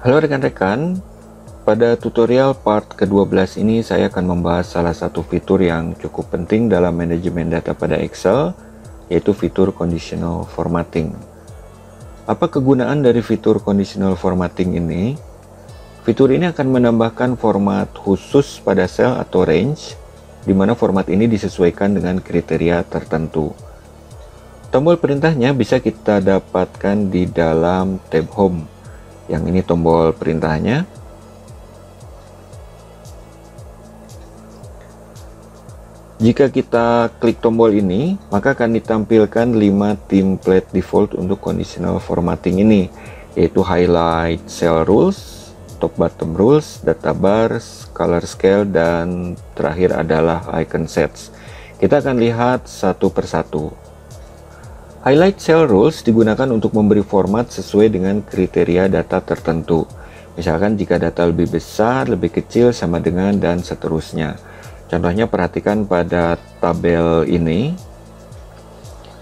Halo rekan-rekan, pada tutorial part ke-12 ini saya akan membahas salah satu fitur yang cukup penting dalam manajemen data pada Excel, yaitu fitur conditional formatting. Apa kegunaan dari fitur conditional formatting ini? Fitur ini akan menambahkan format khusus pada sel atau range, di mana format ini disesuaikan dengan kriteria tertentu. Tombol perintahnya bisa kita dapatkan di dalam tab Home yang ini tombol perintahnya Jika kita klik tombol ini, maka akan ditampilkan 5 template default untuk conditional formatting ini, yaitu highlight cell rules, top bottom rules, data bars, color scale, dan terakhir adalah icon sets. Kita akan lihat satu persatu. Highlight cell rules digunakan untuk memberi format sesuai dengan kriteria data tertentu. Misalkan jika data lebih besar, lebih kecil, sama dengan, dan seterusnya. Contohnya perhatikan pada tabel ini.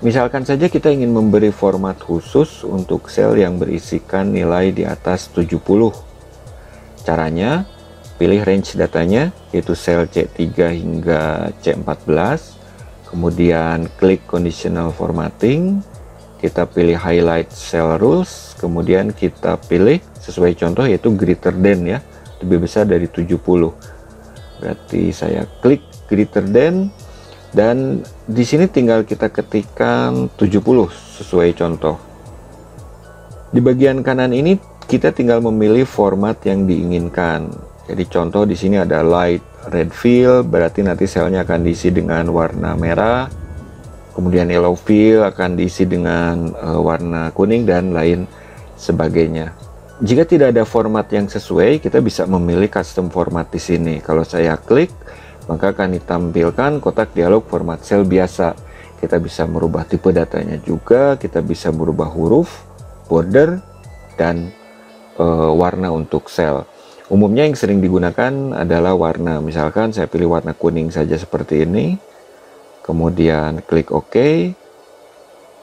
Misalkan saja kita ingin memberi format khusus untuk sel yang berisikan nilai di atas 70. Caranya, pilih range datanya, yaitu sel C3 hingga C14 kemudian klik conditional formatting kita pilih highlight cell rules kemudian kita pilih sesuai contoh yaitu greater than ya lebih besar dari 70 berarti saya klik greater than dan di sini tinggal kita ketikkan 70 sesuai contoh. Di bagian kanan ini kita tinggal memilih format yang diinginkan jadi contoh di sini ada light red fill berarti nanti selnya akan diisi dengan warna merah. Kemudian yellow fill akan diisi dengan uh, warna kuning dan lain sebagainya. Jika tidak ada format yang sesuai, kita bisa memilih custom format di sini. Kalau saya klik, maka akan ditampilkan kotak dialog format sel biasa. Kita bisa merubah tipe datanya juga, kita bisa merubah huruf, border, dan uh, warna untuk sel. Umumnya yang sering digunakan adalah warna. Misalkan saya pilih warna kuning saja seperti ini. Kemudian klik OK.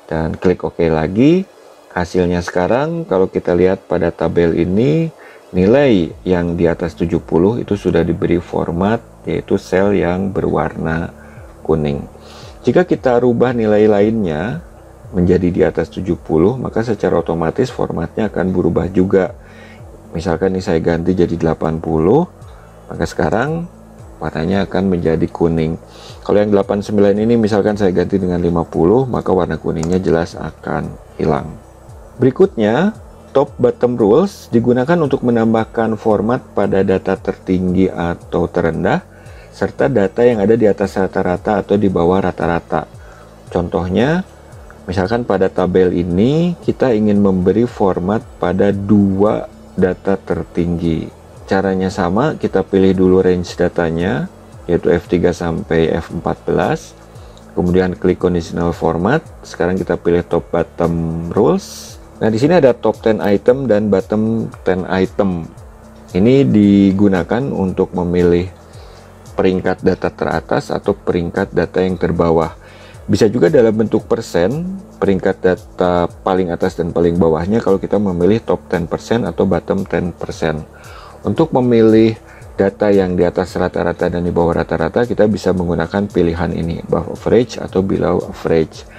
Dan klik OK lagi. Hasilnya sekarang kalau kita lihat pada tabel ini nilai yang di atas 70 itu sudah diberi format yaitu sel yang berwarna kuning. Jika kita rubah nilai lainnya menjadi di atas 70 maka secara otomatis formatnya akan berubah juga misalkan ini saya ganti jadi 80 maka sekarang warnanya akan menjadi kuning. Kalau yang 89 ini misalkan saya ganti dengan 50 maka warna kuningnya jelas akan hilang. Berikutnya top bottom rules digunakan untuk menambahkan format pada data tertinggi atau terendah serta data yang ada di atas rata-rata atau di bawah rata-rata. Contohnya misalkan pada tabel ini kita ingin memberi format pada dua data tertinggi. Caranya sama, kita pilih dulu range datanya, yaitu F3 sampai F14. Kemudian klik conditional format. Sekarang kita pilih top bottom rules. Nah, di sini ada top 10 item dan bottom 10 item. Ini digunakan untuk memilih peringkat data teratas atau peringkat data yang terbawah. Bisa juga dalam bentuk persen, peringkat data paling atas dan paling bawahnya kalau kita memilih top 10% atau bottom 10%. Untuk memilih data yang di atas rata-rata dan di bawah rata-rata, kita bisa menggunakan pilihan ini, above average atau below average.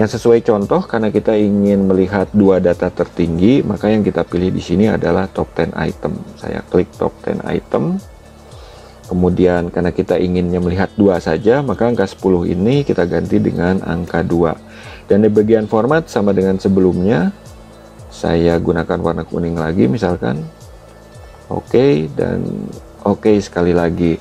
Yang sesuai contoh, karena kita ingin melihat dua data tertinggi, maka yang kita pilih di sini adalah top 10 item. Saya klik top 10 item, Kemudian karena kita inginnya melihat dua saja, maka angka 10 ini kita ganti dengan angka 2. Dan di bagian format sama dengan sebelumnya, saya gunakan warna kuning lagi misalkan. Oke, okay, dan oke okay sekali lagi.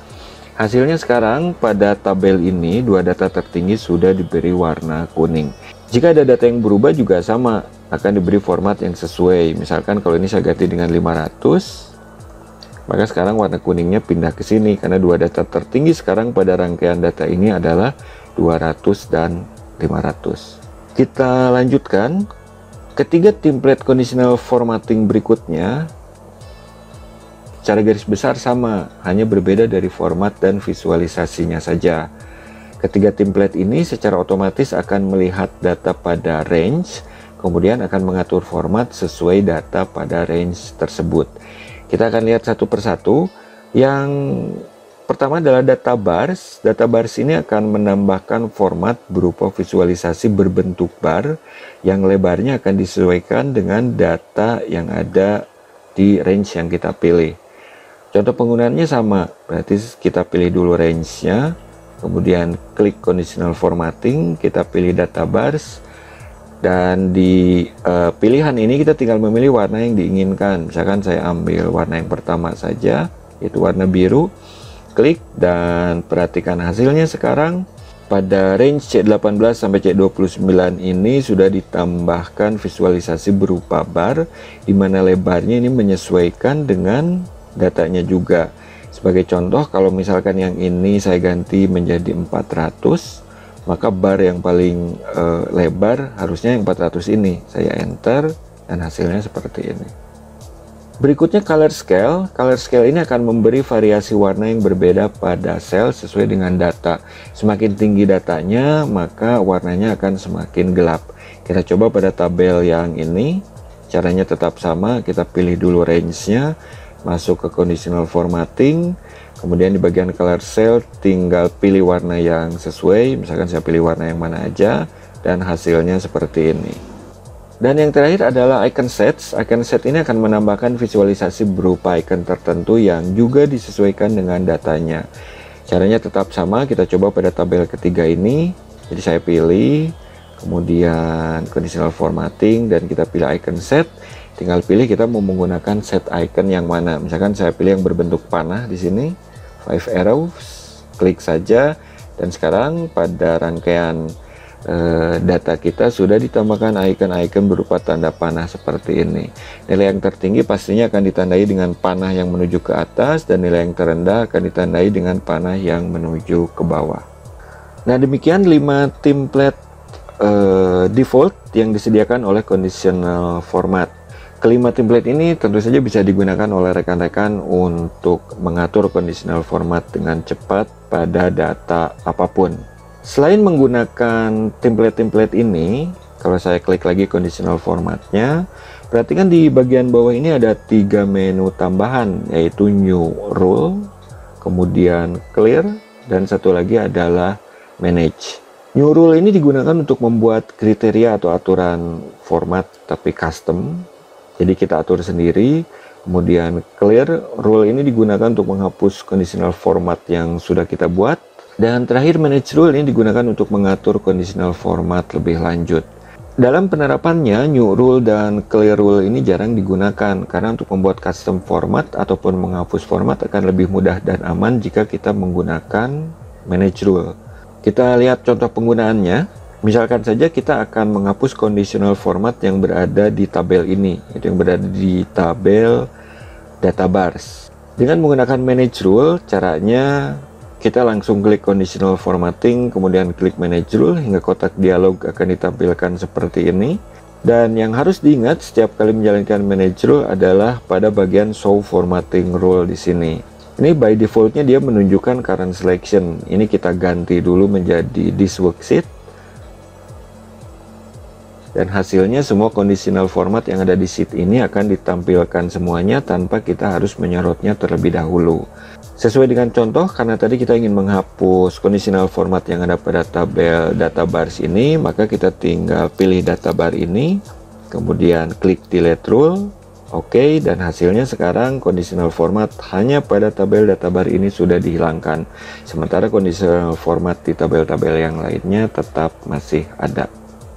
Hasilnya sekarang pada tabel ini dua data tertinggi sudah diberi warna kuning. Jika ada data yang berubah juga sama, akan diberi format yang sesuai. Misalkan kalau ini saya ganti dengan 500, maka sekarang warna kuningnya pindah ke sini karena dua data tertinggi sekarang pada rangkaian data ini adalah 200 dan 500. Kita lanjutkan. Ketiga template conditional formatting berikutnya secara garis besar sama, hanya berbeda dari format dan visualisasinya saja. Ketiga template ini secara otomatis akan melihat data pada range kemudian akan mengatur format sesuai data pada range tersebut. Kita akan lihat satu persatu. Yang pertama adalah data bars. Data bars ini akan menambahkan format berupa visualisasi berbentuk bar yang lebarnya akan disesuaikan dengan data yang ada di range yang kita pilih. Contoh penggunaannya sama, berarti kita pilih dulu range-nya, kemudian klik conditional formatting, kita pilih data bars, dan di uh, pilihan ini kita tinggal memilih warna yang diinginkan. Misalkan saya ambil warna yang pertama saja, yaitu warna biru, klik dan perhatikan hasilnya sekarang. Pada range C18 sampai C29 ini sudah ditambahkan visualisasi berupa bar di mana lebarnya ini menyesuaikan dengan datanya juga. Sebagai contoh kalau misalkan yang ini saya ganti menjadi 400 maka bar yang paling uh, lebar harusnya yang 400 ini. Saya enter dan hasilnya seperti ini. Berikutnya color scale. Color scale ini akan memberi variasi warna yang berbeda pada sel sesuai dengan data. Semakin tinggi datanya maka warnanya akan semakin gelap. Kita coba pada tabel yang ini. Caranya tetap sama. Kita pilih dulu range nya masuk ke conditional formatting kemudian di bagian color cell tinggal pilih warna yang sesuai. Misalkan saya pilih warna yang mana aja dan hasilnya seperti ini. Dan yang terakhir adalah icon sets. Icon set ini akan menambahkan visualisasi berupa icon tertentu yang juga disesuaikan dengan datanya. Caranya tetap sama kita coba pada tabel ketiga ini. Jadi saya pilih kemudian conditional formatting dan kita pilih icon set. Tinggal pilih kita mau menggunakan set icon yang mana. Misalkan saya pilih yang berbentuk panah di sini five arrows klik saja. Dan sekarang pada rangkaian eh, data kita sudah ditambahkan icon-icon berupa tanda panah seperti ini. Nilai yang tertinggi pastinya akan ditandai dengan panah yang menuju ke atas dan nilai yang terendah akan ditandai dengan panah yang menuju ke bawah. Nah demikian 5 template uh, default yang disediakan oleh conditional format Kelima template ini tentu saja bisa digunakan oleh rekan-rekan untuk mengatur conditional format dengan cepat pada data apa pun. Selain menggunakan template-template ini, kalau saya klik lagi conditional formatnya, perhatikan di bagian bawah ini ada tiga menu tambahan, yaitu new rule, kemudian clear, dan satu lagi adalah manage. New rule ini digunakan untuk membuat kriteria atau aturan format tapi custom jadi kita atur sendiri, kemudian clear, rule ini digunakan untuk menghapus conditional format yang sudah kita buat. Dan terakhir manage rule ini digunakan untuk mengatur conditional format lebih lanjut. Dalam penerapannya, new rule dan clear rule ini jarang digunakan karena untuk membuat custom format ataupun menghapus format akan lebih mudah dan aman jika kita menggunakan manage rule. Kita lihat contoh penggunaannya. Misalkan saja kita akan menghapus conditional format yang berada di tabel ini, itu yang berada di tabel data bars. Dengan menggunakan manage rule, caranya kita langsung klik conditional formatting, kemudian klik manage rule hingga kotak dialog akan ditampilkan seperti ini. Dan yang harus diingat setiap kali menjalankan manage rule adalah pada bagian show formatting rule di sini. Ini by defaultnya dia menunjukkan current selection. Ini kita ganti dulu menjadi this worksheet dan hasilnya semua conditional format yang ada di sheet ini akan ditampilkan semuanya tanpa kita harus menyorotnya terlebih dahulu. Sesuai dengan contoh karena tadi kita ingin menghapus conditional format yang ada pada tabel data bars ini maka kita tinggal pilih data bar ini kemudian klik delete rule oke okay, dan hasilnya sekarang conditional format hanya pada tabel data bar ini sudah dihilangkan. Sementara conditional format di tabel-tabel yang lainnya tetap masih ada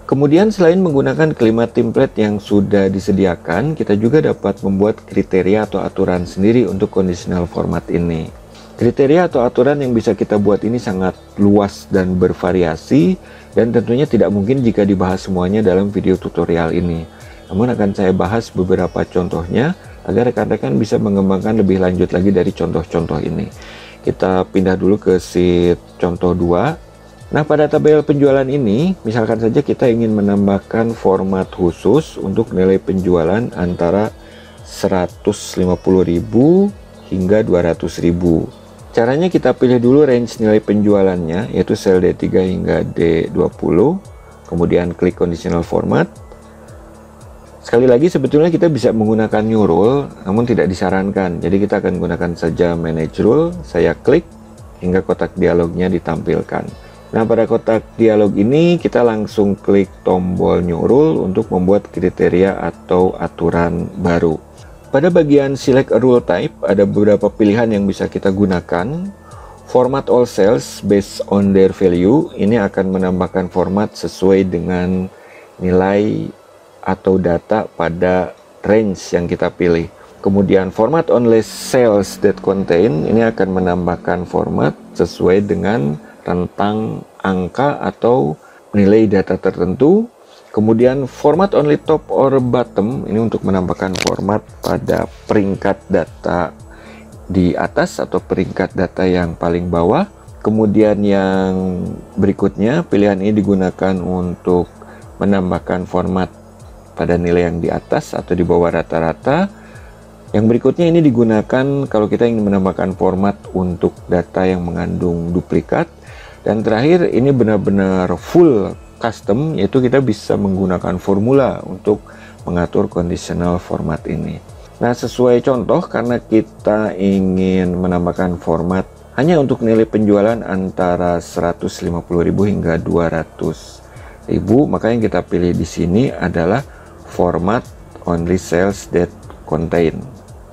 Kemudian selain menggunakan kelima template yang sudah disediakan, kita juga dapat membuat kriteria atau aturan sendiri untuk conditional format ini. Kriteria atau aturan yang bisa kita buat ini sangat luas dan bervariasi dan tentunya tidak mungkin jika dibahas semuanya dalam video tutorial ini. Namun akan saya bahas beberapa contohnya agar rekan-rekan bisa mengembangkan lebih lanjut lagi dari contoh-contoh ini. Kita pindah dulu ke sheet contoh 2 Nah, pada tabel penjualan ini, misalkan saja kita ingin menambahkan format khusus untuk nilai penjualan antara 150.000 hingga 200.000. Caranya kita pilih dulu range nilai penjualannya, yaitu sel D3 hingga D20, kemudian klik conditional format. Sekali lagi sebetulnya kita bisa menggunakan new rule namun tidak disarankan. Jadi kita akan gunakan saja manage rule, saya klik hingga kotak dialognya ditampilkan. Nah pada kotak dialog ini kita langsung klik tombol new rule untuk membuat kriteria atau aturan baru. Pada bagian select a rule type ada beberapa pilihan yang bisa kita gunakan. Format all cells based on their value ini akan menambahkan format sesuai dengan nilai atau data pada range yang kita pilih. Kemudian format only cells that contain ini akan menambahkan format sesuai dengan rentang angka atau nilai data tertentu. Kemudian format only top or bottom ini untuk menambahkan format pada peringkat data di atas atau peringkat data yang paling bawah. Kemudian yang berikutnya pilihan ini digunakan untuk menambahkan format pada nilai yang di atas atau di bawah rata-rata. Yang berikutnya ini digunakan kalau kita ingin menambahkan format untuk data yang mengandung duplikat. Dan terakhir ini benar-benar full custom yaitu kita bisa menggunakan formula untuk mengatur conditional format ini. Nah, sesuai contoh karena kita ingin menambahkan format hanya untuk nilai penjualan antara 150.000 hingga 200.000, maka yang kita pilih di sini adalah format only cells that contain.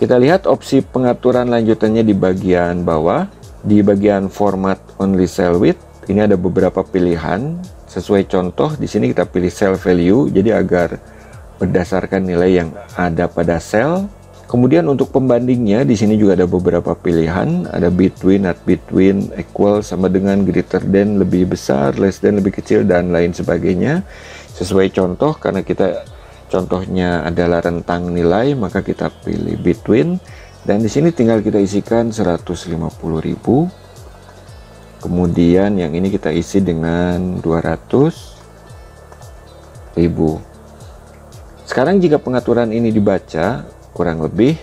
Kita lihat opsi pengaturan lanjutannya di bagian bawah. Di bagian format only cell width, ini ada beberapa pilihan. Sesuai contoh, di sini kita pilih cell value, jadi agar berdasarkan nilai yang ada pada sel. Kemudian untuk pembandingnya, di sini juga ada beberapa pilihan. Ada between, not between, equal, sama dengan, greater than, lebih besar, less than, lebih kecil, dan lain sebagainya. Sesuai contoh, karena kita contohnya adalah rentang nilai maka kita pilih between dan di sini tinggal kita isikan 150.000 kemudian yang ini kita isi dengan 200.000 sekarang jika pengaturan ini dibaca kurang lebih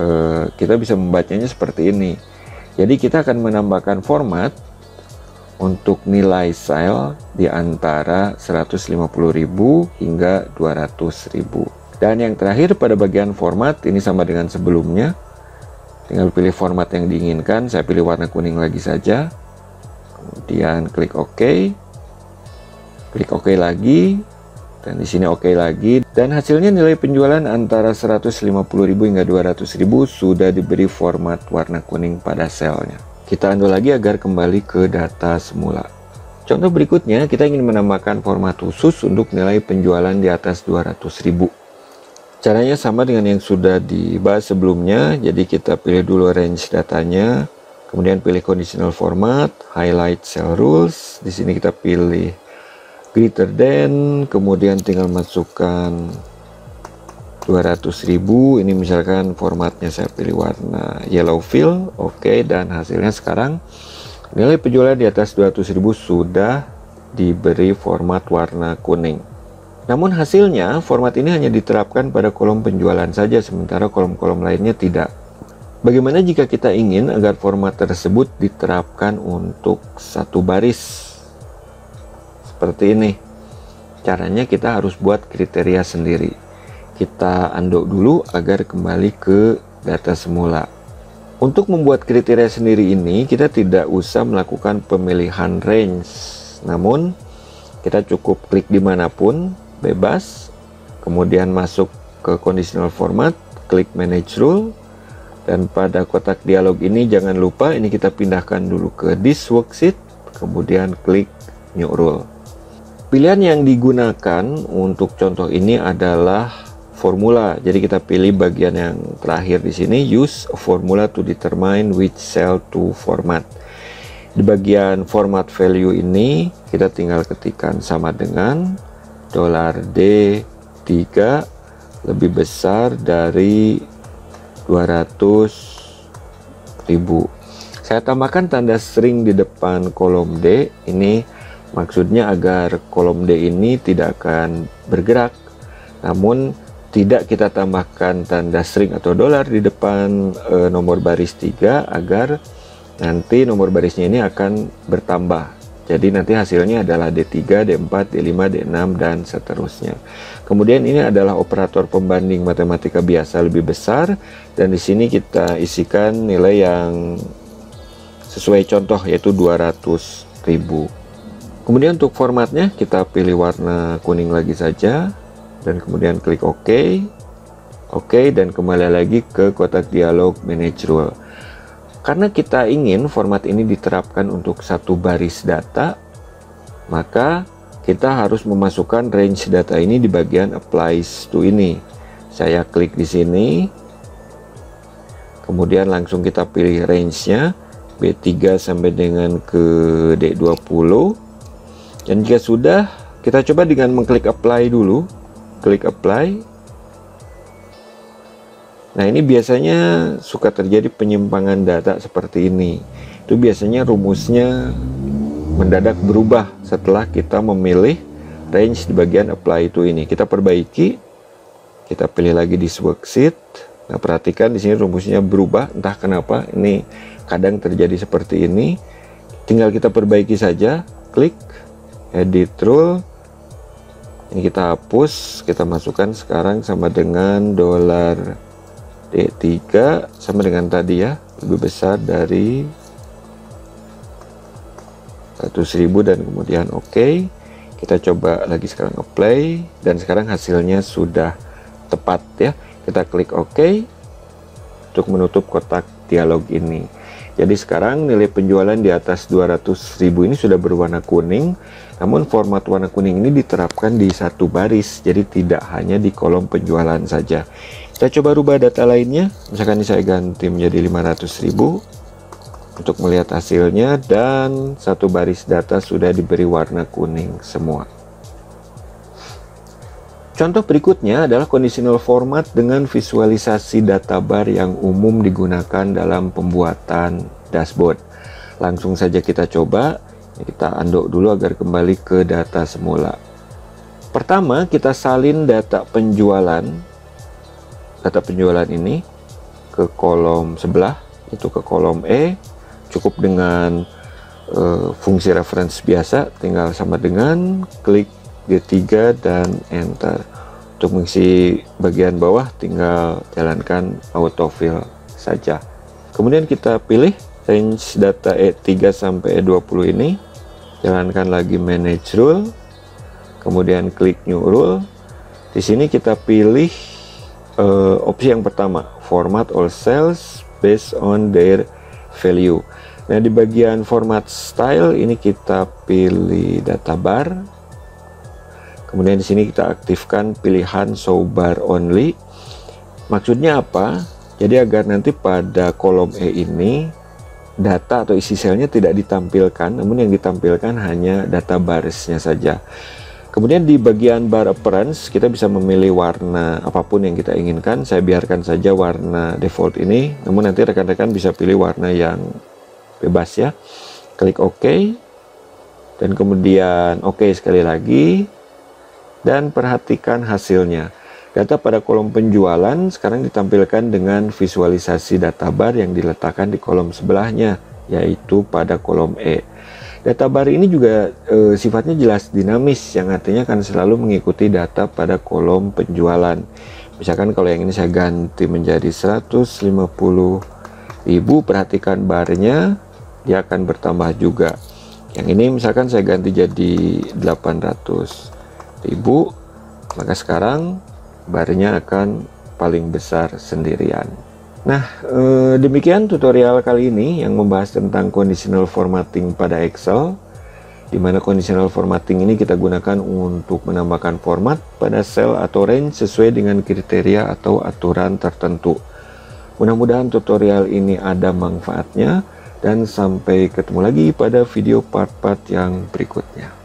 eh, kita bisa membacanya seperti ini. Jadi kita akan menambahkan format untuk nilai sale di antara 150.000 hingga 200.000. Dan yang terakhir pada bagian format ini sama dengan sebelumnya. Tinggal pilih format yang diinginkan, saya pilih warna kuning lagi saja. Kemudian klik OK. Klik OK lagi dan di sini OK lagi dan hasilnya nilai penjualan antara 150.000 hingga 200.000 sudah diberi format warna kuning pada selnya. Kita undo lagi agar kembali ke data semula. Contoh berikutnya, kita ingin menambahkan format khusus untuk nilai penjualan di atas 200.000. Caranya sama dengan yang sudah dibahas sebelumnya, jadi kita pilih dulu range datanya, kemudian pilih conditional format, highlight cell rules, di sini kita pilih greater than, kemudian tinggal masukkan 200.000 ini misalkan formatnya saya pilih warna yellow fill oke okay, dan hasilnya sekarang nilai penjualan di atas 200.000 sudah diberi format warna kuning namun hasilnya format ini hanya diterapkan pada kolom penjualan saja sementara kolom-kolom lainnya tidak bagaimana jika kita ingin agar format tersebut diterapkan untuk satu baris seperti ini caranya kita harus buat kriteria sendiri kita undock dulu agar kembali ke data semula. Untuk membuat kriteria sendiri ini, kita tidak usah melakukan pemilihan range. Namun, kita cukup klik di mana pun, bebas, kemudian masuk ke conditional format, klik manage rule, dan pada kotak dialog ini jangan lupa ini kita pindahkan dulu ke this worksheet, kemudian klik new rule. Pilihan yang digunakan untuk contoh ini adalah formula. Jadi kita pilih bagian yang terakhir di sini use a formula to determine which cell to format. Di bagian format value ini kita tinggal ketikkan sama dengan dolar D3 lebih besar dari 200 ribu. Saya tambahkan tanda string di depan kolom D. Ini maksudnya agar kolom D ini tidak akan bergerak. Namun tidak kita tambahkan tanda string atau dolar di depan e, nomor baris 3 agar nanti nomor barisnya ini akan bertambah Jadi nanti hasilnya adalah D3, D4, D5, D6 dan seterusnya. Kemudian ini adalah operator pembanding matematika biasa lebih besar dan di sini kita isikan nilai yang sesuai contoh yaitu 200.000. Kemudian untuk formatnya kita pilih warna kuning lagi saja dan kemudian klik OK. OK dan kembali lagi ke kotak dialog manage rule. Karena kita ingin format ini diterapkan untuk satu baris data, maka kita harus memasukkan range data ini di bagian applies to ini. Saya klik di sini, kemudian langsung kita pilih range-nya B3 sampai dengan ke D20. Dan jika sudah, kita coba dengan mengklik apply dulu. Klik apply, Nah ini biasanya suka terjadi penyimpangan data seperti ini. Itu biasanya rumusnya mendadak berubah setelah kita memilih range di bagian apply itu ini. Kita perbaiki, kita pilih lagi di worksheet. Nah perhatikan di sini rumusnya berubah, entah kenapa ini kadang terjadi seperti ini. Tinggal kita perbaiki saja, klik edit rule. Ini kita hapus, kita masukkan sekarang sama dengan dolar D3 sama dengan tadi ya lebih besar dari 100.000 dan kemudian oke. Okay. kita coba lagi sekarang apply dan sekarang hasilnya sudah tepat ya. Kita klik OK untuk menutup kotak dialog ini. Jadi sekarang nilai penjualan di atas 200.000 ini sudah berwarna kuning namun format warna kuning ini diterapkan di satu baris jadi tidak hanya di kolom penjualan saja kita coba rubah data lainnya misalkan ini saya ganti menjadi 500.000 untuk melihat hasilnya dan satu baris data sudah diberi warna kuning semua Contoh berikutnya adalah conditional format dengan visualisasi data bar yang umum digunakan dalam pembuatan dashboard. Langsung saja kita coba, kita andok dulu agar kembali ke data semula. Pertama, kita salin data penjualan data penjualan ini ke kolom sebelah itu ke kolom E cukup dengan uh, fungsi reference biasa tinggal sama dengan klik D3 dan enter. Untuk mengisi bagian bawah tinggal jalankan autofill saja. Kemudian kita pilih range data E3 sampai E20 ini jalankan lagi manage rule kemudian klik new rule. Di sini kita pilih uh, opsi yang pertama format all cells based on their value. Nah di bagian format style ini kita pilih data bar. Kemudian di sini kita aktifkan pilihan show bar only. Maksudnya apa? Jadi agar nanti pada kolom E ini data atau isi selnya tidak ditampilkan namun yang ditampilkan hanya data barisnya saja Kemudian di bagian bar appearance kita bisa memilih warna apa pun yang kita inginkan. Saya biarkan saja warna default ini, namun nanti rekan-rekan bisa pilih warna yang bebas ya. Klik OK. Dan kemudian OK sekali lagi. Dan perhatikan hasilnya. Data pada kolom penjualan sekarang ditampilkan dengan visualisasi data bar yang diletakkan di kolom sebelahnya, yaitu pada kolom E. Data bar ini juga e, sifatnya jelas dinamis yang artinya akan selalu mengikuti data pada kolom penjualan. Misalkan kalau yang ini saya ganti menjadi 150.000, perhatikan barnya dia akan bertambah juga. Yang ini misalkan saya ganti jadi 800.000, maka sekarang barnya akan paling besar sendirian. Nah, eh, demikian tutorial kali ini yang membahas tentang conditional formatting pada Excel di mana conditional formatting ini kita gunakan untuk menambahkan format pada sel atau range sesuai dengan kriteria atau aturan tertentu. Mudah-mudahan tutorial ini ada manfaatnya dan sampai ketemu lagi pada video part-part yang berikutnya.